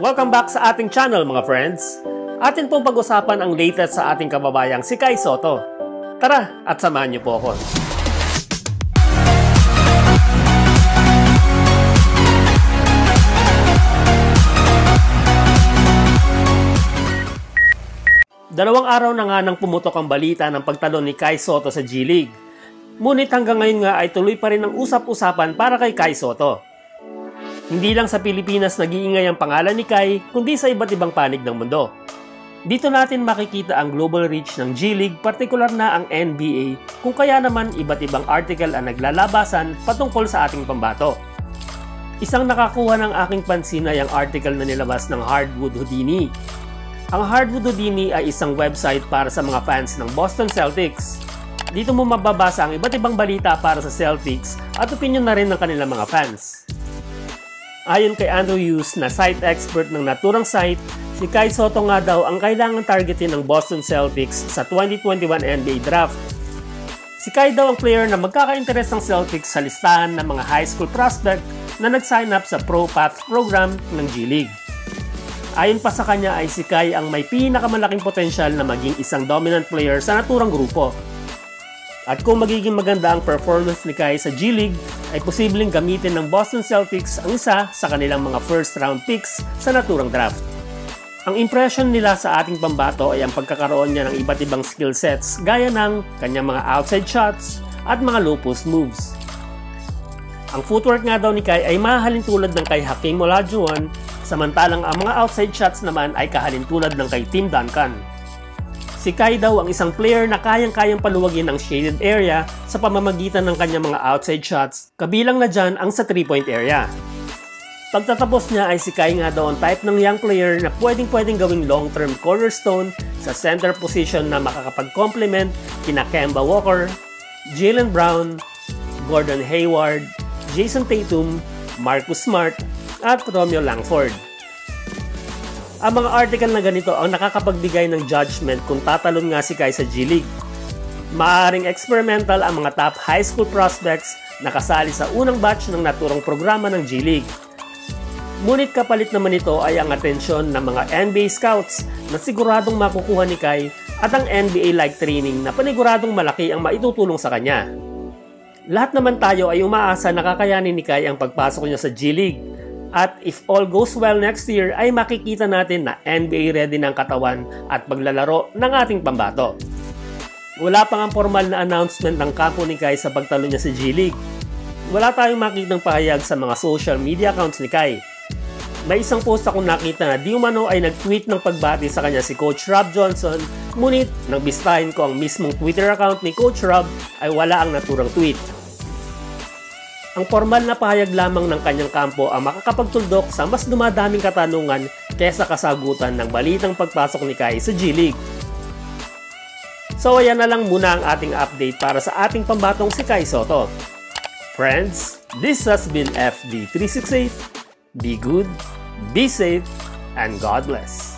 Welcome back sa ating channel mga friends. Atin pong pag-usapan ang latest sa ating kababayang si Kai Soto. Tara at samahan niyo po ako. Dalawang araw na nga nang pumutok ang balita ng pagtalon ni Kai Soto sa G-League. Ngunit hanggang ngayon nga ay tuloy pa rin ang usap-usapan para kay Kai Soto. Hindi lang sa Pilipinas nag-iingay ang pangalan ni Kai, kundi sa iba't ibang panig ng mundo. Dito natin makikita ang global reach ng G-League, partikular na ang NBA, kung kaya naman iba't ibang article ang naglalabasan patungkol sa ating pambato. Isang nakakuha ng aking pansin ay ang article na nilabas ng Hardwood Houdini. Ang Hardwood Houdini ay isang website para sa mga fans ng Boston Celtics. Dito mo mababasa ang iba't ibang balita para sa Celtics at opinion na rin ng kanilang mga fans. Ayon kay Andrew Hughes na site expert ng naturang site, si Kai Soto nga daw ang kailangang targetin ng Boston Celtics sa 2021 NBA Draft. Si Kai daw ang player na magkaka-interest ng Celtics sa listahan ng mga high school prospect na nag-sign up sa Pro Path program ng G-League. Ayon pa sa kanya ay si Kai ang may pinakamalaking potensyal na maging isang dominant player sa naturang grupo at kung magiging maganda ang performance ni Kai sa G-League, ay posibleng gamitin ng Boston Celtics ang isa sa kanilang mga first round picks sa naturang draft. Ang impression nila sa ating pambato ay ang pagkakaroon niya ng iba't ibang skill sets gaya ng kanyang mga outside shots at mga low post moves. Ang footwork nga daw ni Kai ay mahalin tulad ng kay Hakeem Olajuwon, samantalang ang mga outside shots naman ay kahalin tulad ng kay Tim Duncan. Si Kai daw ang isang player na kayang-kayang paluwagin ang shaded area sa pamamagitan ng kanyang mga outside shots, kabilang na dyan ang sa 3-point area. Pagtatapos niya ay si Kai nga daw ang type ng young player na pwedeng-pwedeng gawing long-term cornerstone sa center position na makakapag-complement kina Kemba Walker, Jalen Brown, Gordon Hayward, Jason Tatum, Marcus Smart, at Romeo Langford. Ang mga article na ganito ang nakakapagbigay ng judgment kung tatalon nga si Kai sa G-League. Maaring experimental ang mga top high school prospects na kasali sa unang batch ng naturang programa ng G-League. Ngunit kapalit naman ito ay ang atensyon ng mga NBA scouts na siguradong makukuha ni Kai at ang NBA-like training na paniguradong malaki ang maitutulong sa kanya. Lahat naman tayo ay umaasa na kakayanin ni Kai ang pagpasok niya sa G-League at if all goes well next year ay makikita natin na NBA ready ng katawan at paglalaro ng ating pambato. Wala pang ang formal na announcement ng kampo ni Kai sa pagtalo niya sa G-League. Wala tayong makitang pahayag sa mga social media accounts ni Kai. May isang post akong nakita na di umano ay nag-tweet ng pagbati sa kanya si Coach Rob Johnson, ngunit nang bistahin ko ang mismong Twitter account ni Coach Rob ay wala ang naturang tweet. Ang formal na pahayag lamang ng kanyang kampo ang makakapagtuldok sa mas dumadaming katanungan kesa kasagutan ng balitang pagpasok ni Kai sa G-League. So ayan na lang muna ang ating update para sa ating pambatong si Kai Soto. Friends, this has been FD368. Be good, be safe, and God bless.